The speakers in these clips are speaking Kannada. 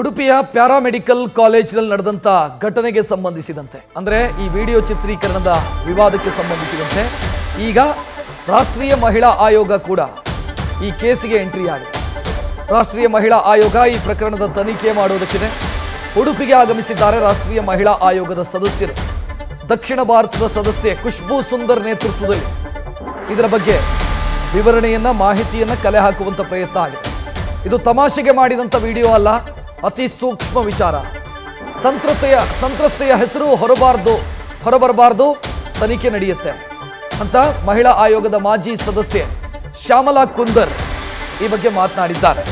ಉಡುಪಿಯ ಪ್ಯಾರಾಮೆಡಿಕಲ್ ಕಾಲೇಜಿನಲ್ಲಿ ನಡೆದಂಥ ಘಟನೆಗೆ ಸಂಬಂಧಿಸಿದಂತೆ, ಅಂದರೆ ಈ ವಿಡಿಯೋ ಚಿತ್ರೀಕರಣದ ವಿವಾದಕ್ಕೆ ಸಂಬಂಧಿಸಿದಂತೆ, ಈಗ ರಾಷ್ಟ್ರೀಯ ಮಹಿಳಾ ಆಯೋಗ ಕೂಡ ಈ ಕೇಸಿಗೆ ಎಂಟ್ರಿ ಆಗಿದೆ. ರಾಷ್ಟ್ರೀಯ ಮಹಿಳಾ ಆಯೋಗ ಈ ಪ್ರಕರಣದ ತನಿಖೆ ಮಾಡುವುದಕ್ಕಿದೆ ಉಡುಪಿಗೆ ಆಗಮಿಸಿದ್ದಾರೆ ರಾಷ್ಟ್ರೀಯ ಮಹಿಳಾ ಆಯೋಗದ ಸದಸ್ಯರು. ದಕ್ಷಿಣ ಭಾರತದ ಸದಸ್ಯೆ ಖುಷ್ಬೂ ಸುಂದರ್ ನೇತೃತ್ವದಲ್ಲಿ ಇದರ ಬಗ್ಗೆ ವಿವರಣೆಯನ್ನ, ಮಾಹಿತಿಯನ್ನ ಕಲೆ ಹಾಕುವಂತ ಪ್ರಯತ್ನ ಆಗಿದೆ. ಇದು ತಮಾಷೆಗೆ ಮಾಡಿದಂಥ ವಿಡಿಯೋ ಅಲ್ಲ ಅತಿ ಸೂಕ್ಷ್ಮ ವಿಚಾರ. ಸಂತ್ರತೆಯ, ಸಂತ್ರಸ್ತೆಯ ಹೆಸರು ಹೊರಬಾರ್ದು, ಹೊರಬರಬಾರ್ದು ತನಿಖೆ ನಡೆಯುತ್ತೆ. ಅಂತ ಮಹಿಳಾ ಆಯೋಗದ ಮಾಜಿ ಸದಸ್ಯೆ ಶ್ಯಾಮಲಾ ಕುಂದರ್ ಈ ಬಗ್ಗೆ ಮಾತನಾಡಿದ್ದಾರೆ.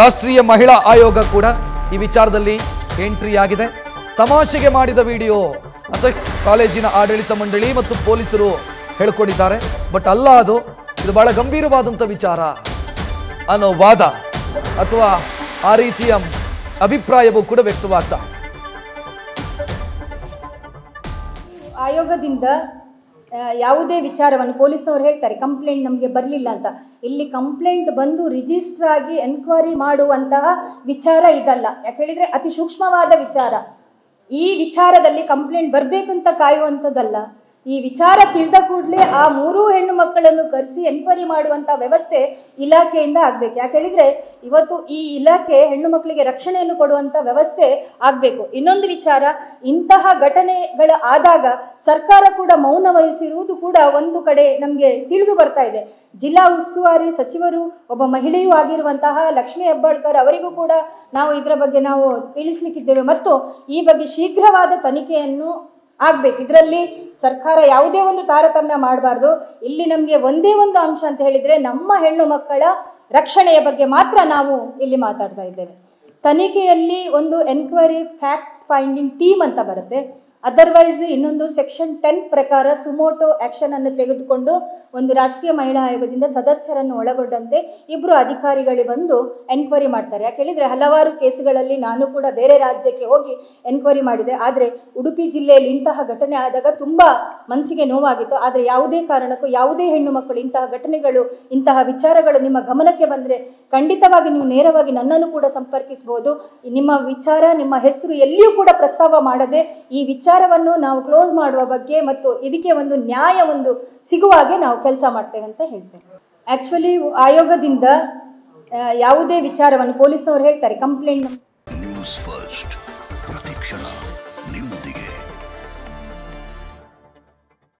ರಾಷ್ಟ್ರೀಯ ಮಹಿಳಾ ಆಯೋಗ ಕೂಡ ಈ ವಿಚಾರದಲ್ಲಿ ಎಂಟ್ರಿ ಆಗಿದೆ. ತಮಾಷೆಗೆ ಮಾಡಿದ ವಿಡಿಯೋ ಅಂತ ಕಾಲೇಜಿನ ಆಡಳಿತ ಮಂಡಳಿ ಮತ್ತು ಪೊಲೀಸರು ಹೇಳ್ಕೊಂಡಿದ್ದಾರೆ. ಬಟ್ ಅಲ್ಲ ಅದು, ಇದು ಬಹಳ ಗಂಭೀರವಾದಂಥ ವಿಚಾರ. ಅನ್ನೋ ವಾದ ಅಥವಾ ಆ ರೀತಿಯ ಅಭಿಪ್ರಾಯವೂ ಕೂಡ ವ್ಯಕ್ತವಾಗ್ತಾ. ಆಯೋಗದಿಂದ ಯಾವುದೇ ವಿಚಾರವನ್ನು ಪೊಲೀಸ್ನವ್ರು ಹೇಳ್ತಾರೆ, ಕಂಪ್ಲೇಂಟ್ ನಮಗೆ ಬರಲಿಲ್ಲ ಅಂತ. ಇಲ್ಲಿ ಕಂಪ್ಲೇಂಟ್ ಬಂದು ರಿಜಿಸ್ಟರ್ ಆಗಿ ಎನ್ಕ್ವೈರಿ ಮಾಡುವಂತಹ ವಿಚಾರ ಇದಲ್ಲ. ಯಾಕೆ ಹೇಳಿದರೆ ಅತಿ ಸೂಕ್ಷ್ಮವಾದ ವಿಚಾರ. ಈ ವಿಚಾರದಲ್ಲಿ ಕಂಪ್ಲೇಂಟ್ ಬರಬೇಕು ಅಂತ ಕಾಯುವಂಥದ್ದಲ್ಲ. ಈ ವಿಚಾರ ತಿಳಿದ ಕೂಡಲೇ ಆ ಮೂರೂ ಹೆಣ್ಣು ಮಕ್ಕಳನ್ನು ಕರೆಸಿ ಎನ್ಕ್ವೈರಿ ಮಾಡುವಂಥ ವ್ಯವಸ್ಥೆ ಇಲಾಖೆಯಿಂದ ಆಗಬೇಕು. ಯಾಕೆ ಹೇಳಿದ್ರೆ ಇವತ್ತು ಈ ಇಲಾಖೆ ಹೆಣ್ಣು ಮಕ್ಕಳಿಗೆ ರಕ್ಷಣೆಯನ್ನು ಕೊಡುವಂಥ ವ್ಯವಸ್ಥೆ ಆಗಬೇಕು. ಇನ್ನೊಂದು ವಿಚಾರ, ಇಂತಹ ಘಟನೆಗಳು ಆದಾಗ ಸರ್ಕಾರ ಕೂಡ ಮೌನ ವಹಿಸಿರುವುದು ಕೂಡ ಒಂದು ಕಡೆ ನಮಗೆ ತಿಳಿದು ಬರ್ತಾ ಇದೆ. ಜಿಲ್ಲಾ ಉಸ್ತುವಾರಿ ಸಚಿವರು, ಒಬ್ಬ ಮಹಿಳೆಯೂ ಆಗಿರುವಂತಹ ಲಕ್ಷ್ಮೀ ಹೆಬ್ಬಾಳ್ಕರ್ ಅವರಿಗೂ ಕೂಡ ನಾವು ಇದರ ಬಗ್ಗೆ ನಾವು ತಿಳಿಸ್ಲಿಕ್ಕಿದ್ದೇವೆ. ಮತ್ತು ಈ ಬಗ್ಗೆ ಶೀಘ್ರವಾದ ತನಿಖೆಯನ್ನು ಆಗ್ಬೇಕು. ಇದರಲ್ಲಿ ಸರ್ಕಾರ ಯಾವುದೇ ಒಂದು ತಾರತಮ್ಯ ಮಾಡಬಾರ್ದು. ಇಲ್ಲಿ ನಮಗೆ ಒಂದೇ ಒಂದು ಅಂಶ ಅಂತ ಹೇಳಿದ್ರೆ ನಮ್ಮ ಹೆಣ್ಣು ಮಕ್ಕಳ ರಕ್ಷಣೆಯ ಬಗ್ಗೆ ಮಾತ್ರ ನಾವು ಇಲ್ಲಿ ಮಾತಾಡ್ತಾ ಇದ್ದೇವೆ. ತನಿಖೆಯಲ್ಲಿ ಒಂದು ಎನ್ಕ್ವೈರಿ ಫ್ಯಾಕ್ಟ್ ಫೈಂಡಿಂಗ್ ಟೀಮ್ ಅಂತ ಬರುತ್ತೆ. ಅದರ್ವೈಸ್ ಇನ್ನೊಂದು ಸೆಕ್ಷನ್ ಟೆನ್ ಪ್ರಕಾರ ಸುಮೋಟೋ ಆಕ್ಷನ್ ಅನ್ನು ತೆಗೆದುಕೊಂಡು ಒಂದು ರಾಷ್ಟ್ರೀಯ ಮಹಿಳಾ ಆಯೋಗದಿಂದ ಸದಸ್ಯರನ್ನು ಒಳಗೊಂಡಂತೆ ಇಬ್ಬರು ಅಧಿಕಾರಿಗಳು ಬಂದು ಎನ್ಕ್ವೈರಿ ಮಾಡ್ತಾರೆ. ಯಾಕೆ ಹೇಳಿದರೆ ಹಲವಾರು ಕೇಸುಗಳಲ್ಲಿ ನಾನು ಕೂಡ ಬೇರೆ ರಾಜ್ಯಕ್ಕೆ ಹೋಗಿ ಎನ್ಕ್ವೈರಿ ಮಾಡಿದೆ. ಆದರೆ ಉಡುಪಿ ಜಿಲ್ಲೆಯಲ್ಲಿ ಇಂತಹ ಘಟನೆ ಆದಾಗ ತುಂಬ ಮನಸ್ಸಿಗೆ ನೋವಾಗಿತ್ತು. ಆದರೆ ಯಾವುದೇ ಕಾರಣಕ್ಕೂ ಯಾವುದೇ ಹೆಣ್ಣು ಮಕ್ಕಳು ಇಂತಹ ಘಟನೆಗಳು, ಇಂತಹ ವಿಚಾರಗಳು ನಿಮ್ಮ ಗಮನಕ್ಕೆ ಬಂದರೆ ಖಂಡಿತವಾಗಿ ನೀವು ನೇರವಾಗಿ ನನ್ನನ್ನು ಕೂಡ ಸಂಪರ್ಕಿಸಬಹುದು ನಿಮ್ಮ ವಿಚಾರ, ನಿಮ್ಮ ಹೆಸರು ಎಲ್ಲಿಯೂ ಕೂಡ ಪ್ರಸ್ತಾವ ಮಾಡದೆ ಈ ವಿಚಾರವನ್ನು ನಾವು ಕ್ಲೋಸ್ ಮಾಡುವ ಬಗ್ಗೆ ಮತ್ತು ಇದಕ್ಕೆ ಒಂದು ನ್ಯಾಯ ಒಂದು ಸಿಗುವ ಹಾಗೆ ನಾವು ಕೆಲಸ ಮಾಡ್ತೇವೆ ಅಂತ ಹೇಳ್ತೇವೆ ಆ್ಯಕ್ಚುಲಿ ಆಯೋಗದಿಂದ ಯಾವುದೇ ವಿಚಾರವನ್ನು ಪೊಲೀಸ್ನವರು ಹೇಳ್ತಾರೆ, ಕಂಪ್ಲೇಂಟ್. ನ್ಯೂಸ್ ಫಸ್ಟ್ ನಿಮ್ಮೊಂದಿಗೆ.